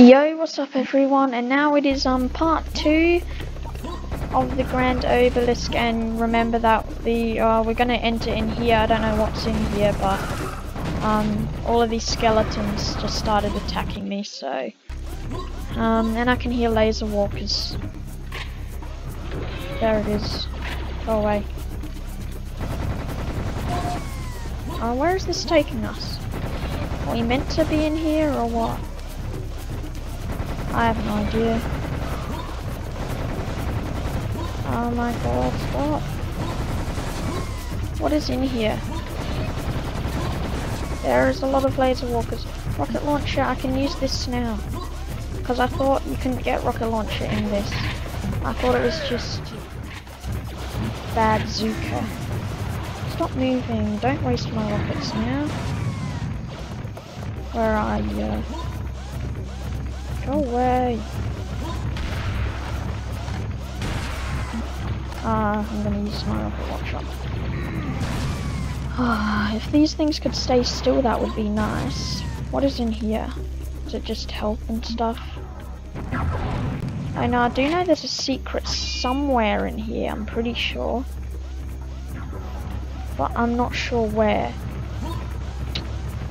Yo, what's up everyone? And now it is um part two of the Grand Obelisk and remember that the uh, we're gonna enter in here. I don't know what's in here but um all of these skeletons just started attacking me so um and I can hear laser walkers. There it is. Go away. Uh, where is this taking us? Are we meant to be in here or what? I have no idea. Oh my god, stop. What is in here? There is a lot of laser walkers. Rocket launcher, I can use this now. Because I thought you couldn't get rocket launcher in this. I thought it was just bazooka. Stop moving, don't waste my rockets now. Where are you? Go away. Ah, I'm gonna use my rocket launcher. Ah, if these things could stay still, that would be nice. What is in here? Is it just health and stuff? I know, I do know there's a secret somewhere in here, I'm pretty sure. But I'm not sure where.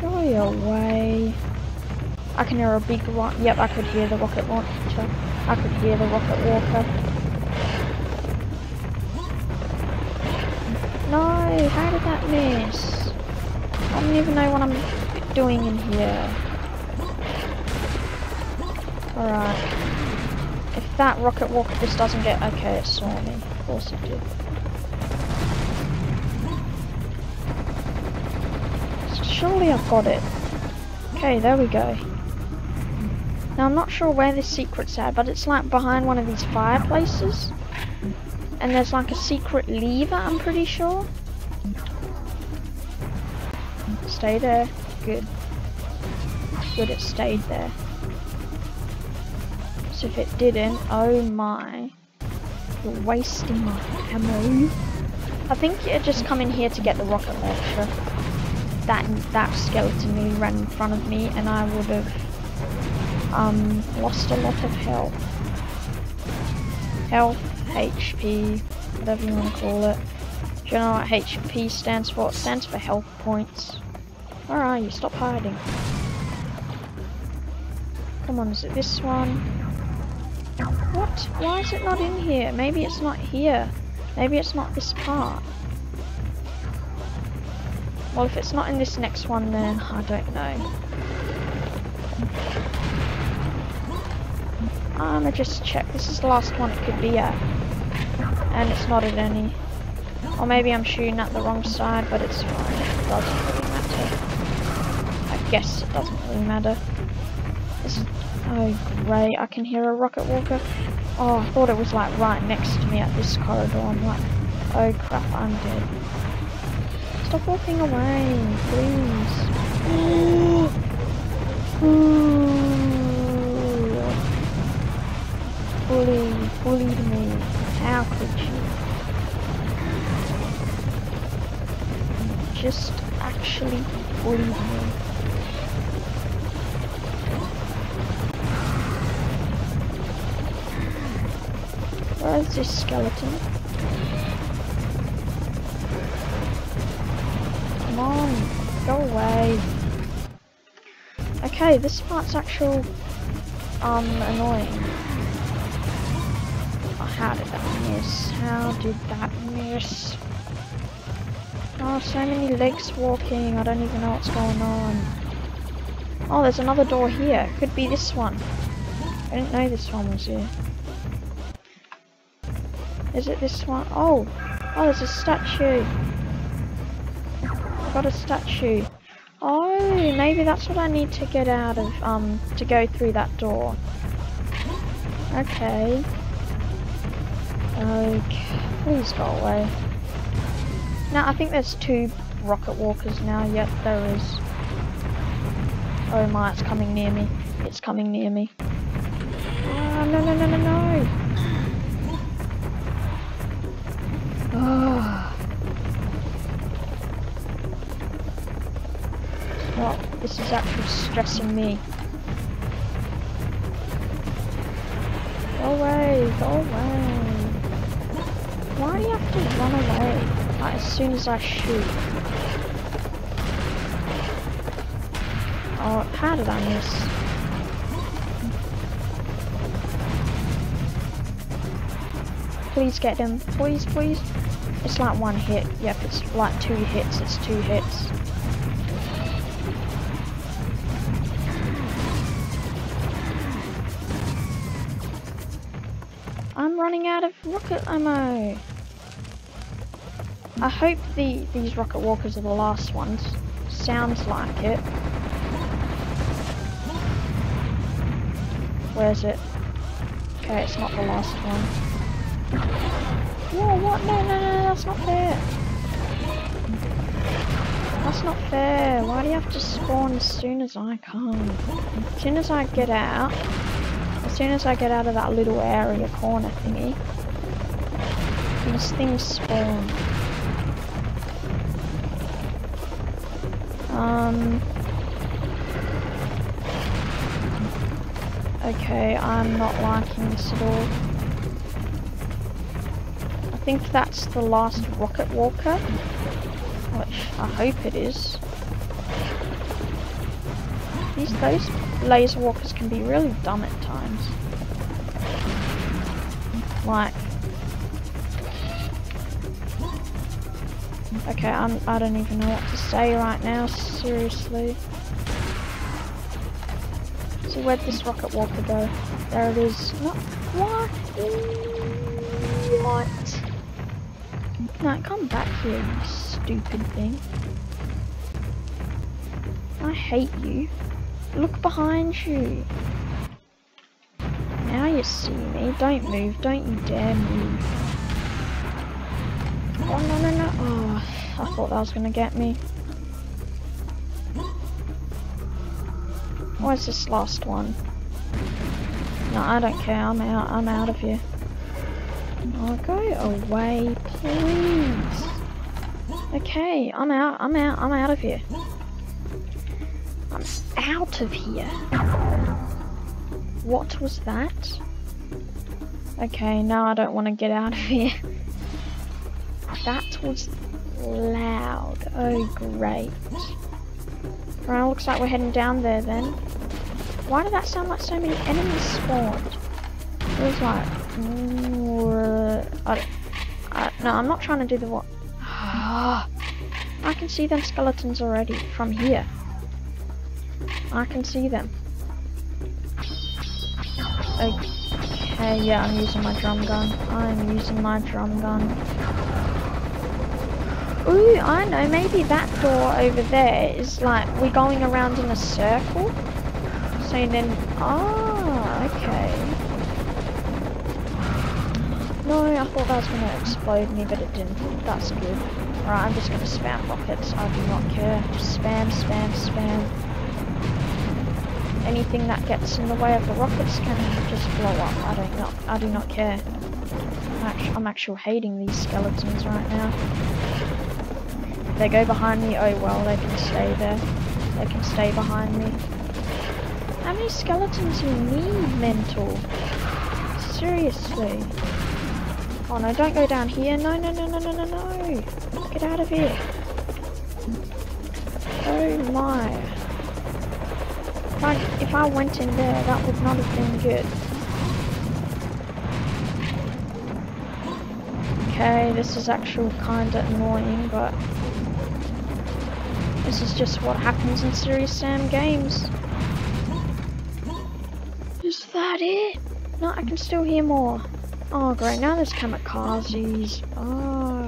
Go away. I can hear a big one. Yep, I could hear the rocket launcher. I could hear the rocket walker. No, how did that miss? I don't even know what I'm doing in here. Alright. If that rocket walker just doesn't get... Okay, it saw me. Of course it did. Surely I've got it. Okay, there we go. Now I'm not sure where this secret's at, but it's like behind one of these fireplaces. And there's like a secret lever, I'm pretty sure. Stay there. Good. Good, it stayed there. So if it didn't, oh my. You're wasting my ammo. I think you just come in here to get the rocket launcher. That, that skeleton ran in front of me and I would have um, lost a lot of health. Health, HP, whatever you want to call it. Do you know what HP stands for? It stands for health points. Where are you? Stop hiding. Come on, is it this one? What? Why is it not in here? Maybe it's not here. Maybe it's not this part. Well, if it's not in this next one, then I don't know. I'm gonna just check. This is the last one it could be at. And it's not at any. Or maybe I'm shooting at the wrong side, but it's fine. It doesn't really matter. I guess it doesn't really matter. This is, oh great, I can hear a rocket walker. Oh, I thought it was like right next to me at this corridor. I'm like, oh crap, I'm dead. Stop walking away, please. Ooh bully, bullied me. How could you? Just actually bullied me. Where is this skeleton? Come on, go away. Okay, this part's actual um annoying. How did that miss? How did that miss? Oh, so many legs walking. I don't even know what's going on. Oh, there's another door here. Could be this one. I didn't know this one was here. Is it this one? Oh! Oh, there's a statue. I've got a statue. Oh, maybe that's what I need to get out of, um, to go through that door. Okay. Okay, please go away. Now, I think there's two rocket walkers now. Yep, there is. Oh my, it's coming near me. It's coming near me. Oh, no, no, no, no, no. Ah. Oh. Well, this is actually stressing me. Go away, go away. Why do you have to run away? Like, as soon as I shoot. Oh, how did I miss? Please get him. Please, please. It's like one hit. Yep, it's like two hits. It's two hits. Running out of rocket ammo. I hope the these rocket walkers are the last ones. Sounds like it. Where's it? Okay, it's not the last one. Whoa, what? No, no, no, that's not fair. That's not fair. Why do you have to spawn as soon as I come? As soon as I get out, soon as I get out of that little area corner thingy, these things spawn. Um, Okay, I'm not liking this at all. I think that's the last rocket walker, which I hope it is. These those laser walkers can be really dumb at times. Like Okay, I'm I don't even know what to say right now, seriously. So where'd this rocket walker go? There it is. No, what? What? No, come back here, you stupid thing. I hate you. Look behind you. Now you see me. Don't move. Don't you dare move. Oh, no, no, no. Oh, I thought that was going to get me. Where's this last one? No, I don't care. I'm out. I'm out of here. Oh, go away, please. Okay, I'm out. I'm out. I'm out of here. Out of here. What was that? Okay, now I don't want to get out of here. That was loud. Oh, great. Right, looks like we're heading down there then. Why did that sound like so many enemies spawned? It was like... Mm, I, I, no, I'm not trying to do the what. I can see them skeletons already from here. I can see them. Okay, yeah, I'm using my drum gun. I'm using my drum gun. Ooh, I know, maybe that door over there is like, we're going around in a circle? So then, ah, okay. No, I thought that was going to explode me, but it didn't. That's good. Alright, I'm just going to spam rockets. I do not care. Just spam, spam, spam. Anything that gets in the way of the rockets can just blow up. I don't know. I do not care. I'm actually, I'm actually hating these skeletons right now they go behind me, oh well, they can stay there. They can stay behind me. How many skeletons you need, mental? Seriously. Oh no, don't go down here. No, no, no, no, no, no, no. Get out of here. Oh my. If I, if I went in there, that would not have been good. Okay, this is actually kinda annoying, but this is just what happens in Serious Sam games. Is that it? No, I can still hear more. Oh great, now there's kamikazes. Oh.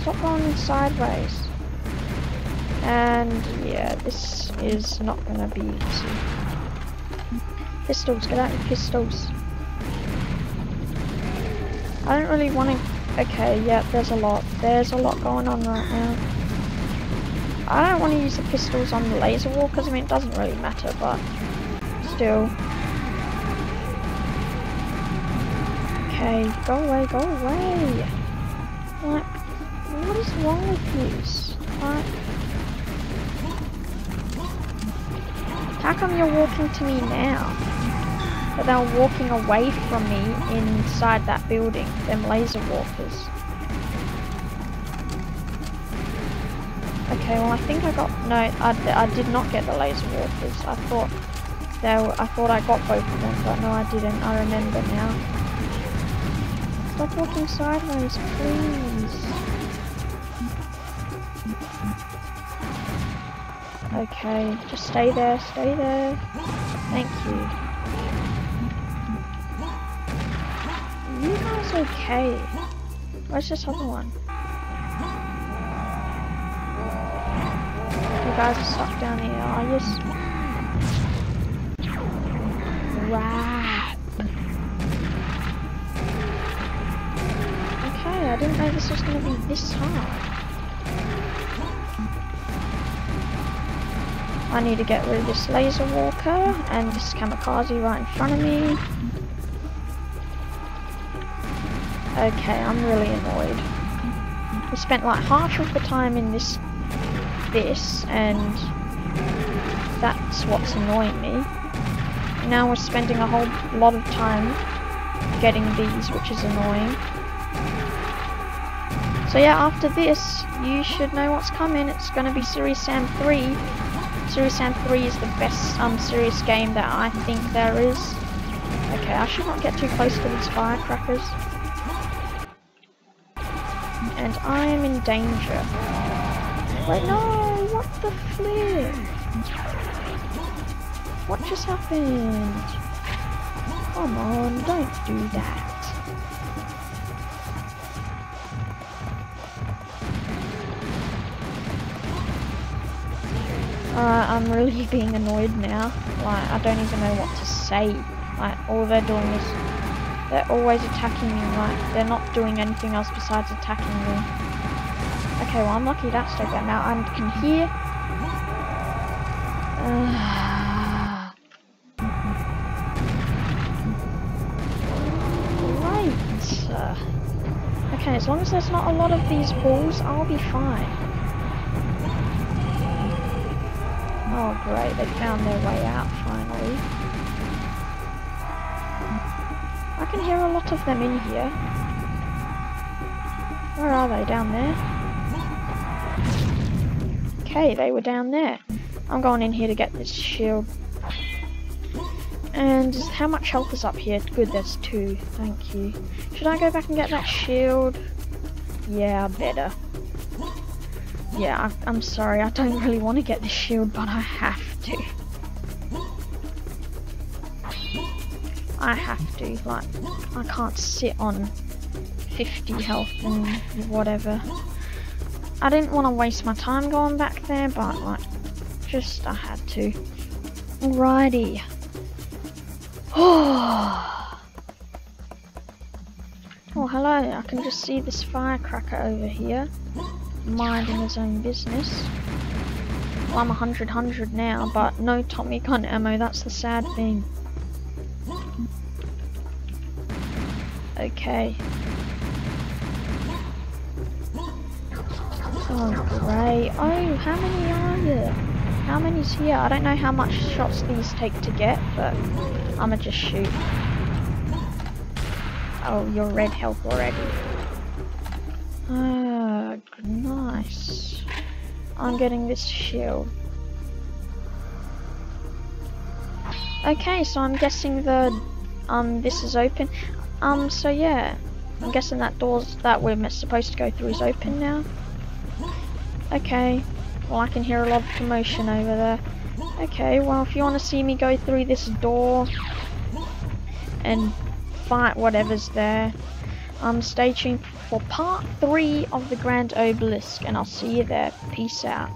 Stop going sideways. And yeah, this is not gonna be easy. Pistols, get out your pistols. I don't really want to Okay, yeah, there's a lot. There's a lot going on right now. I don't want to use the pistols on the laser wall because I mean it doesn't really matter, but still. Okay, go away, go away. Like, what is wrong with? Like, how come you're walking to me now? But they were walking away from me inside that building, them laser walkers. Okay, well I think I got, no, I, I did not get the laser walkers. I thought they were, I thought I got both of them, but no I didn't, I remember now. Stop walking sideways, please. Okay, just stay there, stay there. Thank you. You guys okay? Where's this other one? You guys are stuck down here, are you? Rap. Okay, I didn't know this was gonna be this hard. I need to get rid of this laser walker and this kamikaze right in front of me. Okay, I'm really annoyed. We spent like half of the time in this, this, and that's what's annoying me. Now we're spending a whole lot of time getting these, which is annoying. So yeah, after this, you should know what's coming. It's going to be Serious Sam 3 Serious Sam 3 is the best um, serious game that I think there is. Okay, I should not get too close to these firecrackers. And I am in danger. Wait, no! What the flip? What just happened? Come on, don't do that. I'm really being annoyed now. Like, I don't even know what to say. Like, all they're doing is... They're always attacking me, like, they're not doing anything else besides attacking me. Okay, well, I'm lucky that's over. Now, I can hear... Right. Uh, okay, as long as there's not a lot of these balls, I'll be fine. Oh great, they found their way out finally. I can hear a lot of them in here. Where are they? Down there? Okay, they were down there. I'm going in here to get this shield. And how much health is up here? Good, there's two. Thank you. Should I go back and get that shield? Yeah, better. Yeah, I, am sorry, I don't really want to get the shield, but I have to. I have to, like, I can't sit on 50 health and whatever. I didn't want to waste my time going back there, but, like, just, I had to. Alrighty. oh, hello, I can just see this firecracker over here minding his own business. Well, I'm 100 100 now, but no Tommy gun ammo, that's the sad thing. Okay. Oh, great. Oh, how many are you? How many's here? I don't know how much shots these take to get, but I'ma just shoot. Oh, you're red health already. Uh, Nice. I'm getting this shield. Okay, so I'm guessing the um this is open. Um, so yeah, I'm guessing that doors that we're supposed to go through is open now. Okay, well I can hear a lot of commotion over there. Okay, well if you want to see me go through this door and fight whatever's there, um, stay tuned for part 3 of the Grand Obelisk, and I'll see you there. Peace out.